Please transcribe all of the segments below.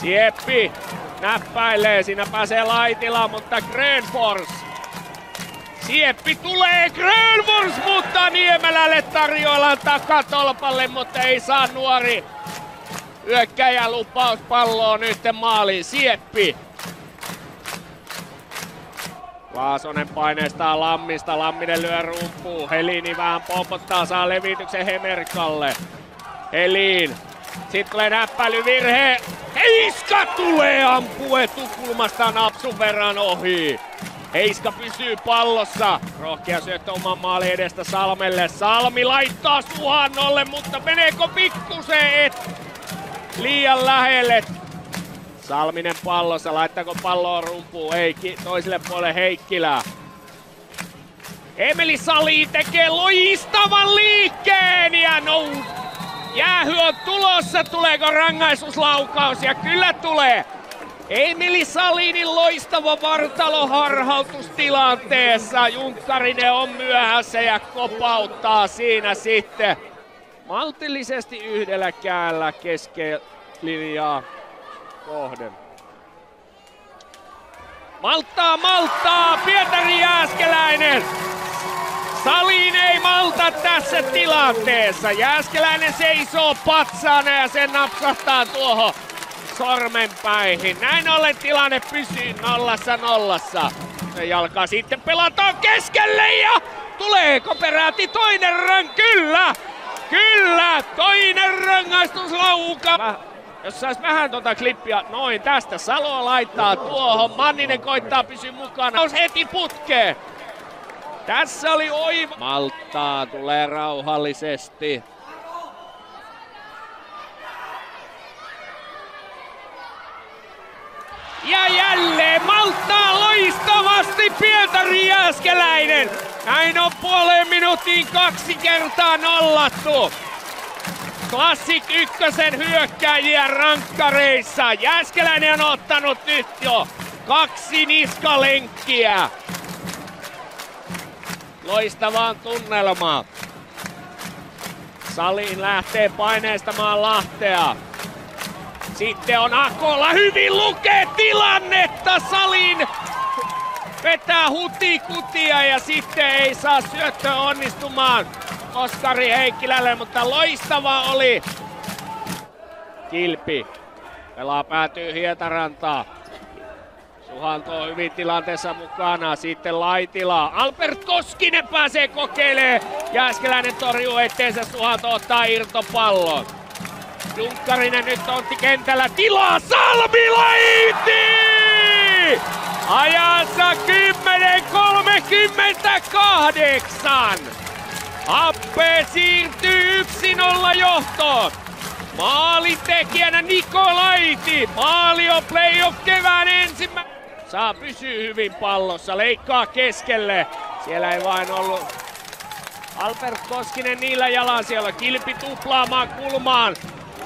Sieppi näppäilee, siinä pääsee Laitila, mutta Grönfors. Sieppi tulee Grönfors, mutta Niemelälle tarjoillaan takatolpalle, mutta ei saa nuori hyökkäjä lupaus palloa nyt maaliin. Sieppi. Vaasonen paineistaa Lammista, Lamminen lyö rumpuu. Helini vähän pompottaa, saa levityksen Hemerkalle. Helin. Sitten tulee näppäilyvirhe. Heiska tulee ampue tukulmasta napsun verran ohi. Heiska pysyy pallossa. Rohkea syöttö oman maalin edestä Salmelle. Salmi laittaa Suhannolle, mutta meneekö pikkusen et liian lähelle? Salminen pallossa, laittaako palloa rumpuun? Ei, toiselle puolelle Heikkilä. Emeli Sali tekee loistavan liikkeen ja nous. Jäähy on tulossa, tuleeko rangaistuslaukaus? Ja kyllä tulee. Emeli Salinin loistava vartaloharhautus tilanteessa. Junkkarinen on myöhässä ja kopauttaa siinä sitten maltillisesti yhdellä käällä keskilinjaa kohden. Malttaa, malttaa, Pietari Jääskeläinen. Salin ei malta tässä tilanteessa. Jääskeläinen seisoo patsaana ja se napsahtaa tuohon sormenpäihin. Näin ollen tilanne pysyy nollassa nollassa. Se jalka sitten pelataan keskelle ja tuleeko peräti toinen rang? Kyllä! Kyllä! Toinen rangaistuslauka! Jos sais vähän tota klippiä, noin tästä Salo laittaa tuohon, Manninen koittaa pysyä mukana, on heti putkeen. Tässä oli oiva. Malttaa tulee rauhallisesti. Ja jälleen malttaa loistavasti Pietari Jääskeläinen. Näin on puoleen minuuttiin kaksi kertaa nollattu. Classic ykkösen hyökkäjiä rankkareissa. Jääskeläinen on ottanut nyt jo kaksi niskalenkkiä. Loistavaan tunnelmaan. Saliin lähtee paineistamaan Lahtea. Sitten on Akola hyvin lukee tilannetta Salin vetää hutikutia ja sitten ei saa syöttö onnistumaan Oskari Heikkilälle, mutta loistava oli Kilpi. Pelaa päätyy Hietarantaa. Suhanto on hyvin tilanteessa mukana. Sitten Laitila. Albert Koskinen pääsee kokeilemaan. Jääskeläinen torjuu etteensä. Suhanto ottaa irtopallon. Junkkarinen nyt on kentällä tilaa. Salmi Laiti! Ajassa 10.38. Happe siirtyy 1-0 johtoon. Maalintekijänä Nikolaiti. Maali on playoff kevään ensimmäinen. Saa pysyä hyvin pallossa, leikkaa keskelle. Siellä ei vain ollut Albert Koskinen niillä jalan siellä. Kilpi tuplaamaan kulmaan.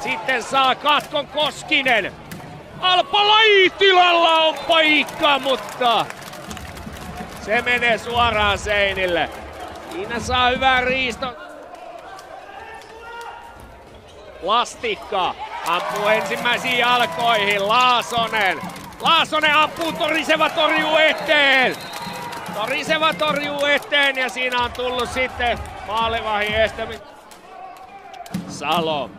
Sitten saa katkon Koskinen. Alpa Laitilalla on paikka, mutta se menee suoraan seinille. Siinä saa hyvää riisto. Lastikka ampuu ensimmäisiin jalkoihin. Laasonen. Laasonen ampuu, Toriseva torjuu eteen. Toriseva torjuu eteen ja siinä on tullut sitten maalivahin estäminen. Salo.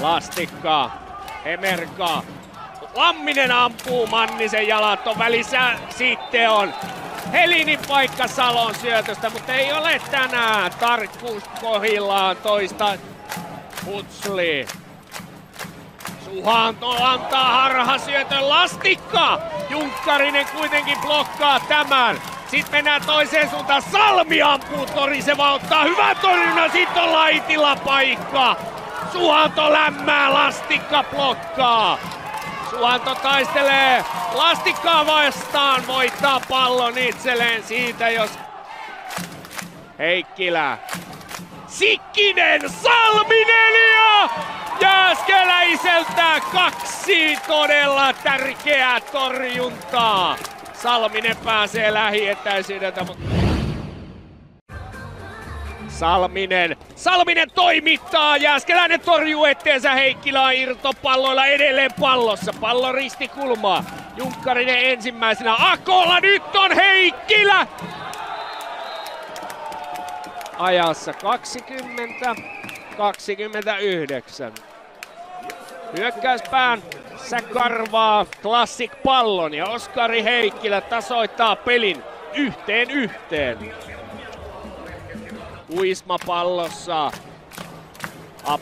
Lastikka. Emerka. Lamminen ampuu, Mannisen jalat on välissä. Sitten on Helinin paikka Salon syötöstä, mutta ei ole tänään tarkkuus kohillaan toista Hutsli. Suhanto antaa harhasyötön lastikka. Junkkarinen kuitenkin blokkaa tämän. Sitten mennään toiseen suuntaan. Salmi ampuu Toriseva ottaa hyvä torjunnan. Sitten on Laitila paikka. Suhanto lämmää, Lastikka blokkaa. Suhanto taistelee Lastikkaa vastaan, voittaa pallon itselleen siitä, jos Heikkilä. Sikkinen, Salminen ja Jääskeläiseltä kaksi todella tärkeää torjuntaa. Salminen pääsee lähietäisyydeltä, mutta Salminen. Salminen toimittaa. Jääskeläinen torjuu etteensä Heikkilä irtopalloilla edelleen pallossa. Pallo ristikulmaa. Junkkarinen ensimmäisenä. Akolla nyt on Heikkilä. Ajassa 20 29. Hyökkäyspään sä karvaa Classic pallon ja Oskari Heikkilä tasoittaa pelin yhteen yhteen. Uisma pallossa. Up.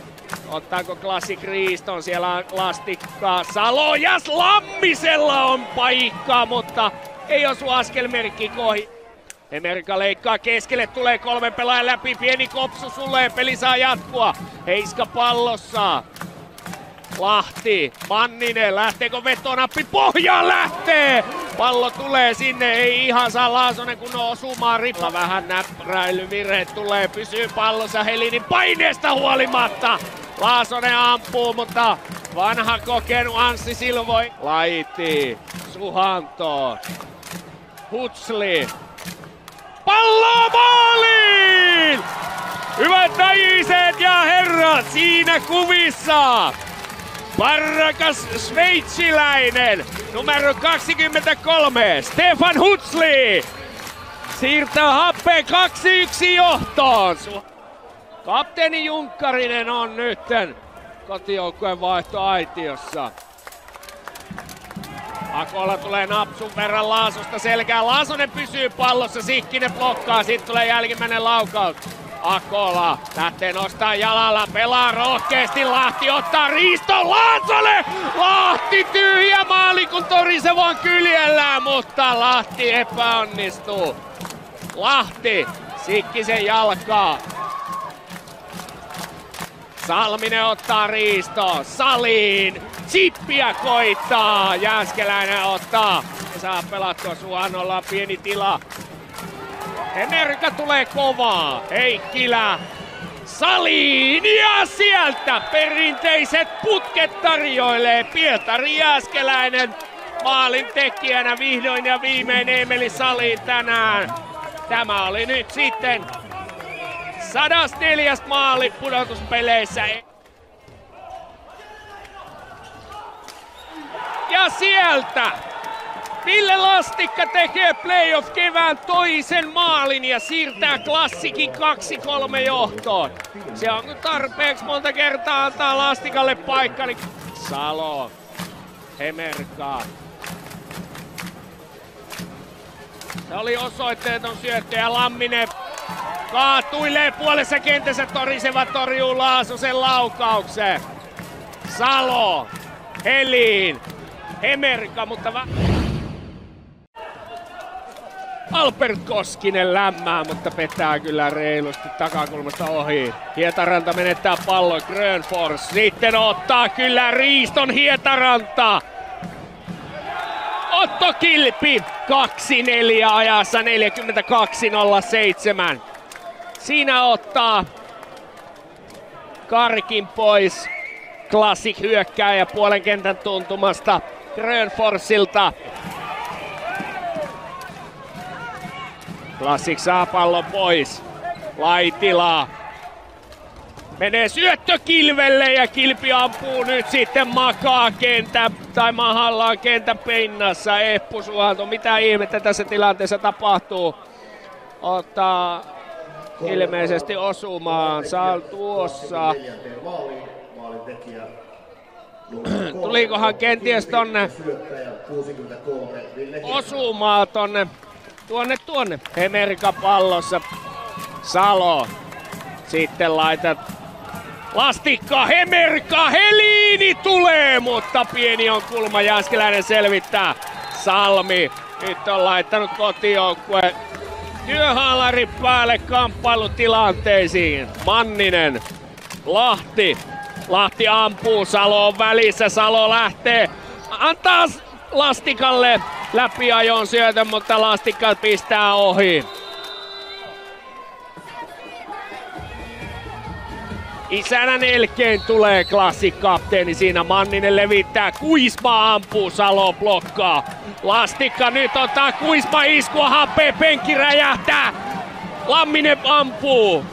Ottaako Classic Riiston? Siellä on lastikkaa. Salojas Lammisella on paikka, mutta ei osu askelmerkki kohi. Emerika leikkaa keskelle, tulee kolmen pelaajan läpi, pieni kopsu sulle, peli saa jatkua. Heiska pallossa. Lahti, Manninen, lähteekö vetonappi? Pohjaan lähtee! Pallo tulee sinne, ei ihan saa Laasonen kun on osumaan rippa. Vähän näppäräilyvirhe tulee, pysyy pallossa Helinin paineesta huolimatta. Laasonen ampuu, mutta vanha kokenut Anssi Silvoi. Laiti, Suhanto, Hutsli. Pallo maaliin! Hyvät naiset ja herrat, siinä kuvissa Parrakas sveitsiläinen, numero 23, Stefan Hutsli. Siirtää happeen 2-1 johtoon. Kapteeni Junkkarinen on nytten kotijoukkueen vaihto aitiossa. Akola tulee napsun verran Laasosta selkää. Laasonen pysyy pallossa, Sikkinen blokkaa, sitten tulee jälkimmäinen laukaus. Akola lähtee nostaa jalalla, pelaa rohkeasti, Lahti ottaa Riisto Laasonen! Lahti tyhjä maali, kun Torise vaan kyljellään, mutta Lahti epäonnistuu. Lahti, Sikkisen jalkaa. Salminen ottaa Riisto, Saliin, Sippiä koittaa, Jääskeläinen ottaa. Saa pelattua Suhanolla pieni tila. Emerika tulee kovaa. Heikkilä saliin ja sieltä perinteiset putket tarjoilee Pietari Jääskeläinen maalin tekijänä vihdoin ja viimein Emeli Saliin tänään. Tämä oli nyt sitten 104. maali pudotuspeleissä. Ja sieltä Ville Lastikka tekee playoff kevään toisen maalin ja siirtää klassikin 2-3 johtoon. Se on tarpeeksi monta kertaa antaa Lastikalle paikka, niin Salo, Hemerkaa. Se oli osoitteeton syöttö ja Lamminen kaatuilee puolessa kentässä toriseva torjuu Laasosen laukauksen. Salo, Helin, Hemerka, mutta va- Albert Koskinen lämmää, mutta petää kyllä reilusti takakulmasta ohi. Hietaranta menettää pallon, Grönfors sitten ottaa kyllä Riiston Hietaranta. Otto Kilpi 2-4 ajassa 42.07. Siinä ottaa Karkin pois. Classic hyökkääjä puolen kentän tuntumasta Grönforsilta. Klassik saa pallon pois. Laitila. Menee syöttö Kilvelle ja Kilpi ampuu nyt sitten makaa kentä tai mahallaan kentän pinnassa. Eppu Suhanto, mitä ihmettä tässä tilanteessa tapahtuu? Ottaa ilmeisesti osumaan. Saa tuossa. Tulikohan kenties tonne osumaan tonne Tuonne, tuonne. Hemerika pallossa. Salo. Sitten laitat Lastikka, Hemerka, Heliini tulee, mutta pieni on kulma. Jääskeläinen selvittää. Salmi nyt on laittanut kotijoukkue työhaalari päälle kamppailutilanteisiin. Manninen, Lahti. Lahti ampuu, Salo on välissä, Salo lähtee. Antaa Lastikalle läpiajon syötön, mutta Lastikka pistää ohi. Isänä Elkeen tulee klassikapteeni siinä. Manninen levittää, Kuisma ampuu, Salo blokkaa. Lastikka nyt ottaa Kuisma iskua, happee, penkki räjähtää. Lamminen ampuu.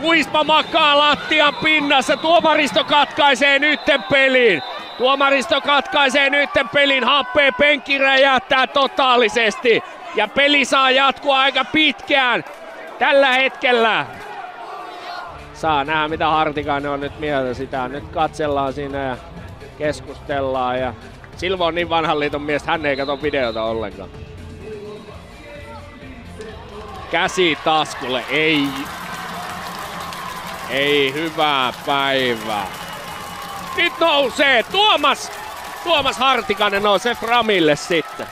Kuispa makaa lattian pinnassa. Tuomaristo katkaisee nytten pelin. Tuomaristo katkaisee nytten pelin. Happeen penkki räjähtää totaalisesti. Ja peli saa jatkua aika pitkään tällä hetkellä. Saa nähdä mitä Hartikainen on nyt mieltä sitä. Nyt katsellaan siinä ja keskustellaan. Ja Silvo on niin vanhan liiton mies, hän ei katso videota ollenkaan. Käsi taskulle, ei. Ei hyvää päivää. Nyt nousee Tuomas! Tuomas Hartikainen nousee Framille sitten.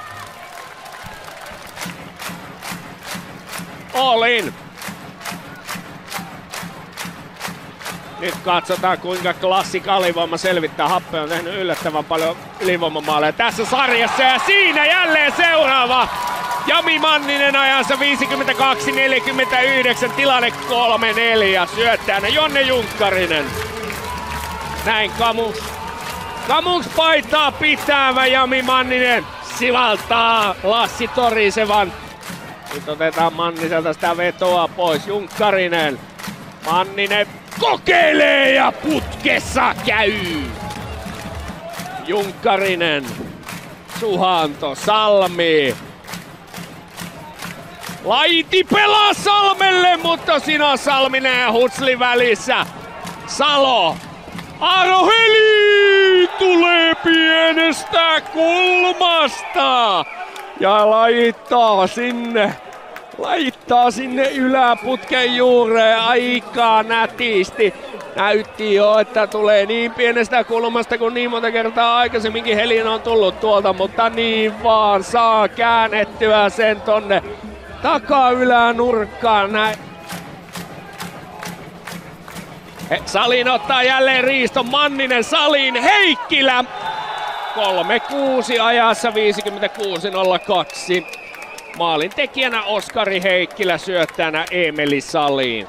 All in. Nyt katsotaan kuinka klassik alivoima selvittää. Happe on tehnyt yllättävän paljon ylivoimamaaleja tässä sarjassa ja siinä jälleen seuraava. Jami Manninen ajansa 52-49, tilanne 3-4, syöttäjänä Jonne Junkkarinen. Näin Kamus. Kamus paitaa pitävä Jami Manninen sivaltaa Lassi Torisevan. Nyt otetaan Manniselta sitä vetoa pois. Junkkarinen. Manninen kokeilee ja putkessa käy. Junkkarinen. Suhanto, Salmi. Laiti pelaa Salmelle, mutta sinä Salminen ja Hutsli välissä. Salo. Aro Heli tulee pienestä kulmasta ja laittaa sinne laittaa sinne yläputken juureen aikaa nätisti. Näytti jo, että tulee niin pienestä kulmasta kuin niin monta kertaa aikaisemminkin Helin on tullut tuolta, mutta niin vaan saa käännettyä sen tonne nurkkaan. Näin. Salin ottaa jälleen Riisto Manninen Salin Heikkilä 3-6 ajassa 56-02. Maalin tekijänä Oskari Heikkilä syöttäjänä Emeli Saliin.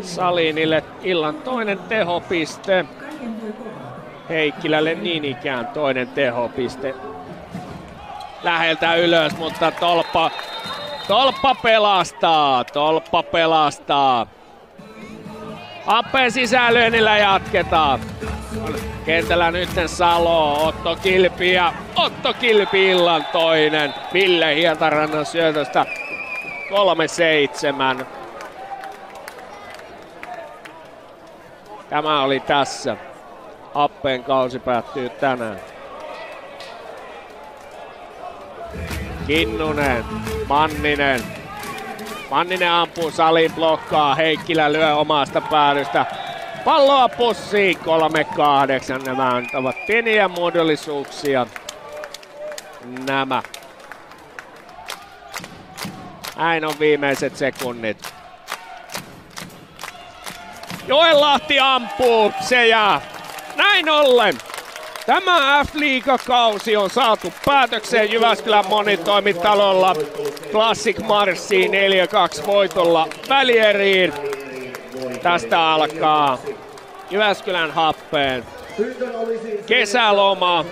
Salinille illan toinen tehopiste. Heikkilälle niin ikään toinen tehopiste. Läheltä ylös, mutta tolppa, tolppa pelastaa, tolppa pelastaa. Appeen sisälyönnillä jatketaan. Kentällä nyt Salo, Otto Kilpi ja Otto Kilpi illan toinen. Ville Hietarannan syötöstä 3-7. Tämä oli tässä. Appeen kausi päättyy tänään. Kinnunen, Manninen. Manninen ampuu salin blokkaa, Heikkilä lyö omasta päädystä. Palloa pussiin 3-8. Nämä ovat pieniä muodollisuuksia. Nämä. Näin on viimeiset sekunnit. Joenlahti ampuu, se jää. Näin ollen. Tämä F-liigakausi on saatu päätökseen Jyväskylän monitoimitalolla Classic Marssiin 4-2 voitolla välieriin. Tästä alkaa Jyväskylän happeen kesäloma.